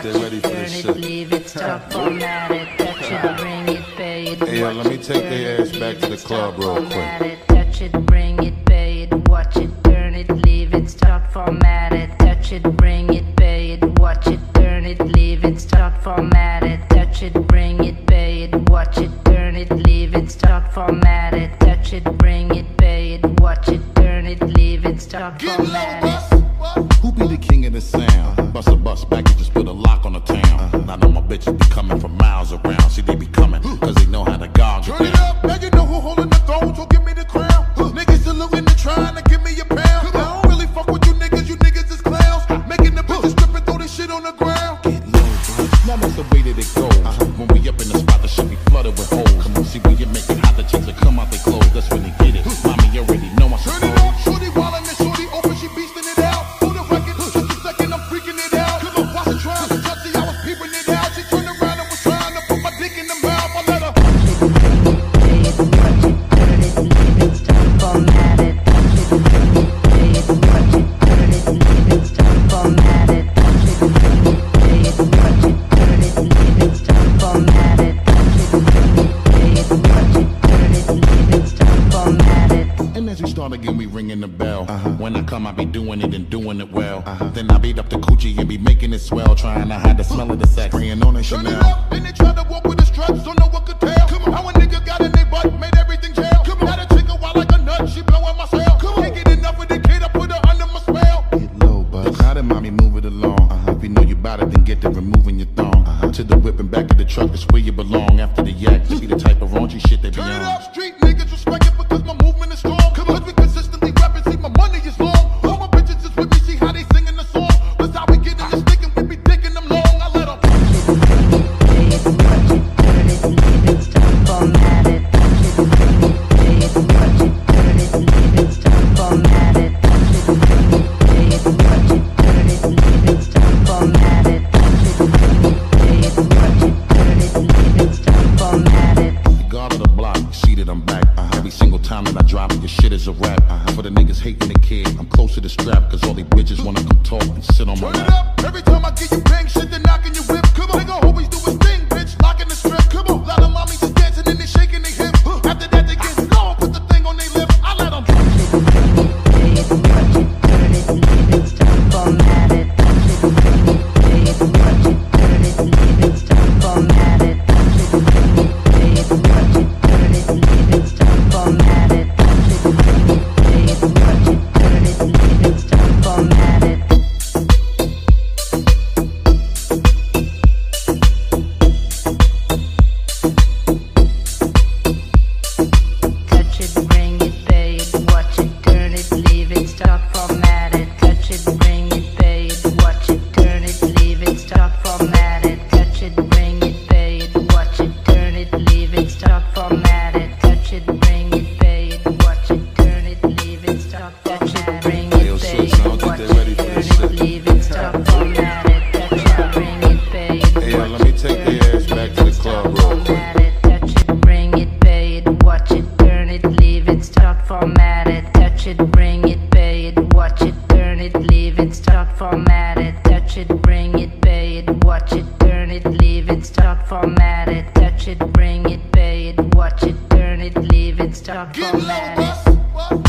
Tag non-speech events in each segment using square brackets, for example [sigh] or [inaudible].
think watch they ready for this shit. leave it, stop, format it, touch it, [laughs] bring it, pay it, Hey, yo, let me take turn their ass back to the club real quick. touch it, bring it, pay it, watch it, turn it, leave it, start, format it, touch it, bring it, pay it, watch it, turn it, leave it, start, format it, touch it, bring it, pay it, watch it, turn it, leave it, start, format it, touch it, bring it, pay it, watch it, turn it, leave it, start, format it. Who be the king of the sound? Busta Bus packages, Turn it up, When I be doing it and doing it well. Then I beat up the coochie and be making it swell. Trying to hide the smell of the sex. Spraying on the Turn it Chanel. up, then they try to walk with the straps, don't one could tell. Come on. How a nigga got in their butt, made everything jail. Come on. Got a chick a wild like a nut, she blowing my cell. Come on. Can't get enough of the kid, I put her under my spell. Get low, bud. Now then, mommy, move it along. Uh-huh. If you know you bout it, then get to removing your thong. Uh-huh. To the whip and back of the truck, that's where you belong. After the yak, to be the type of raunchy shit they be Turn it on. up, street niggas respect it because my movement is strong. Come on. Cause we consistently rapping, see my money is long. Shit is a rap. For the niggas hating the kid, I'm close to the strap. Cause all these bitches wanna come talk and sit on my Turn it lap. up, every time I get you bang shit, then knocking your whip. Come on, nigga always do his thing, bitch, locking the strip.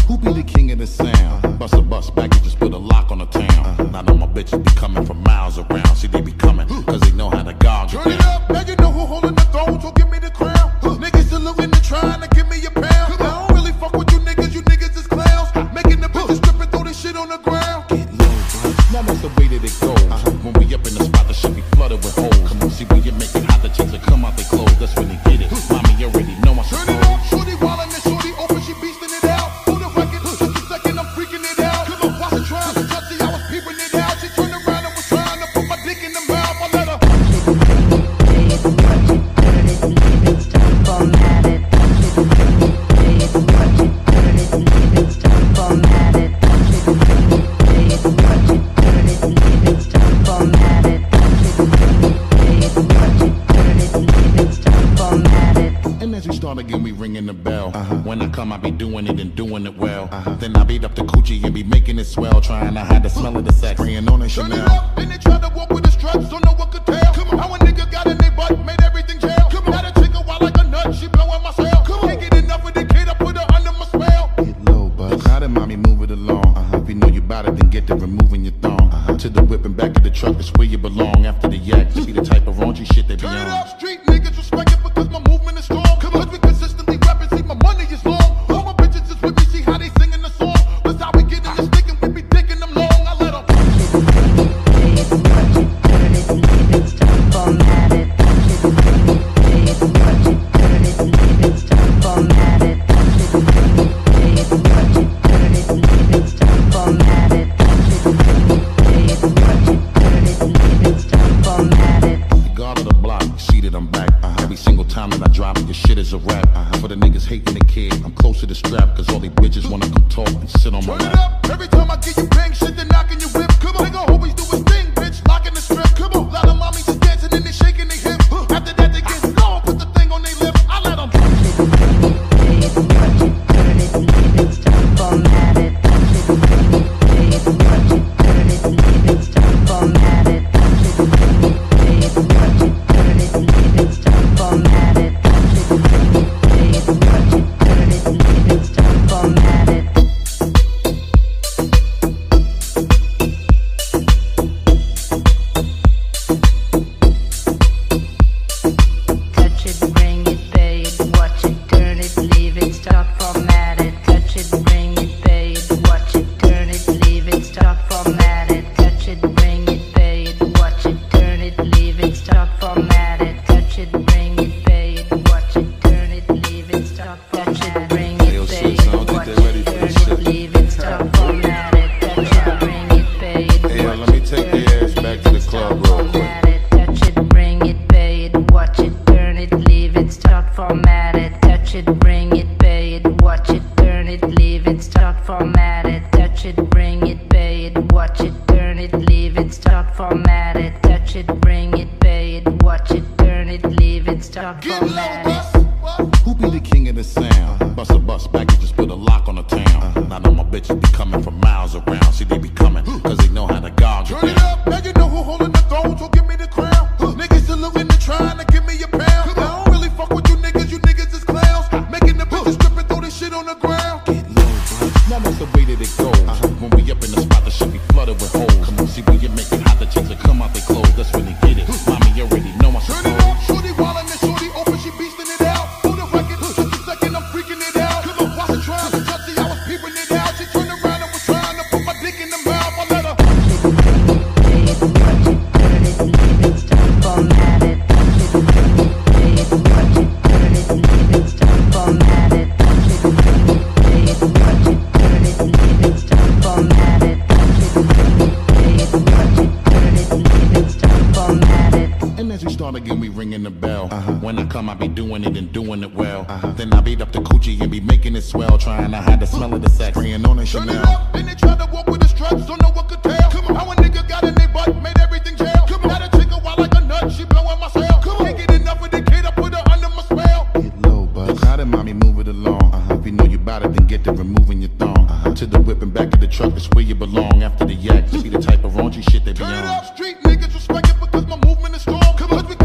Who be the king of the sound? Busta Bus just put a lock on the town. I know my bitches be coming from miles around. See, they be coming, cause they know how to gouge Turn it up, now you know who holding the throne, so give me the crown. Niggas saluting and trying to give me a pound. ringing the bell. Uh -huh. When I come, I be doing it and doing it well. Uh -huh. Then I beat up the coochie and be making it swell, trying to hide the smell of the sex. Spraying on a Chanel. Turn it up, then they try to walk with the straps, don't know what could tell. Come on. How a nigga got in their butt, made the strap, cause all these bitches wanna come talk and sit on my lap. should bring. Beat up the coochie and be making it swell, trying to hide the smell of the sex. Spraying on a Chanel. Turn it up, then they try to walk with the straps, don't know what could tell. Come on. How a nigga got in their butt, made everything jail. Come on. Got a chick a while like a nut, she blowing my cell. Come on. Can't get enough of the kid, I put her under my spell. Get low, buzz. How did mommy move it along? Uh-huh. If you know you bout it, then get to removing your thong. Uh-huh. To the whip and back of the truck, it's where you belong. After the yak, to be the type of raunchy shit they be Turn on. Turn it up, street niggas, respect it because my movement is strong. Come on.